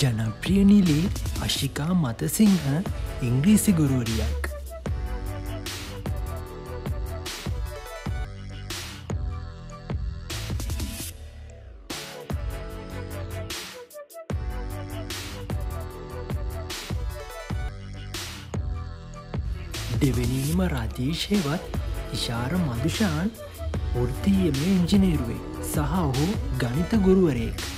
ජනප්‍රියනිලී අශිකා මතසිංහ ඉංග්‍රීසි ගුරුවරියක්. දෙවැනීම රදීශයවත් ඉශාර මදුෂාන් ෘතියම ඉංජිනේරුවේ සහ ඔහු ගනිත ගුරුවරයෙක්.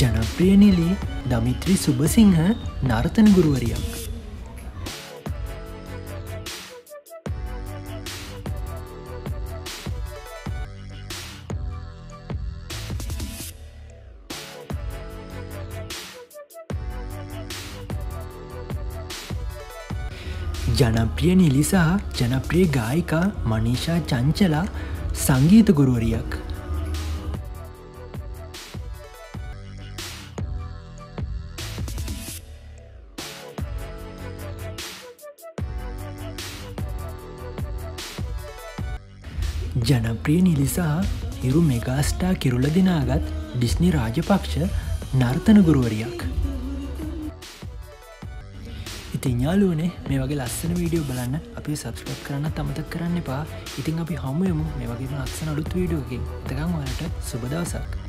ජනප්‍රියනිලී දමිත්‍රි සුභසිංහ නර්තන ගුරුවරියක්. ජනප්‍රිය නිලිසාහ ජනප්‍රිය ගායිකා මනිෂා චංචලා සංගීත ගුරුවරියක්. ජනප්‍රිය නිලිසා හිරු මෙගාස්ටා කිරුල දිනාගත් ඩිස්නි රාජපක්ෂ නර්තන ගුරුවරියක්. ඉතින් යාලුවනේ මේ වගේ ලස්සන වීඩියෝ බලන්න අපි සබස්ක්‍රප් කරන්න තමතක් කරන්න එපා. ඉතින් අපි හමුයමු මේ වගේ ලස්සන අලුත් වීඩියෝකින් තකම් වලට සුබදවසක්